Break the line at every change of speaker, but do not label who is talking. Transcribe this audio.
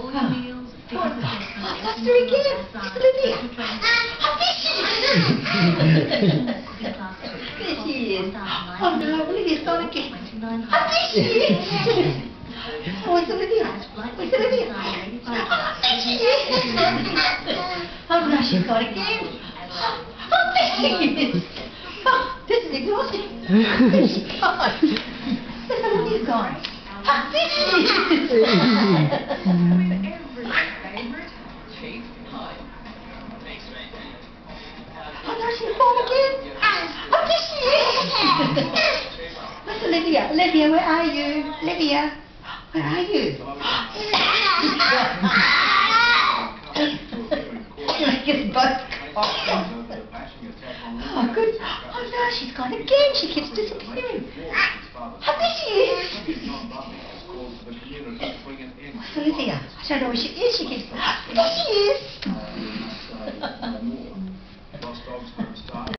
all your meals,
Oh,
fitness
that's
assessments,
very good.
exercise,
Olivia.
personal training,
Oh, there she is.
cooking classes,
There she is.
$12.99,
Oh no, Olivia's gone again. Oh, there she is. Oh, it's Olivia. It's Olivia. Oh, there she is. Oh no, she's gone again. Oh, there she is. Oh, this is exhausting. Where's she gone? Where's Olivia's gone? Oh, there she is. Olivia. Olivia, where are you? Olivia, where are you? just both Oh, good. Oh, no, she's gone again. She keeps disappearing. How good she is. Where's Olivia? I don't know where she is. She keeps... There she is.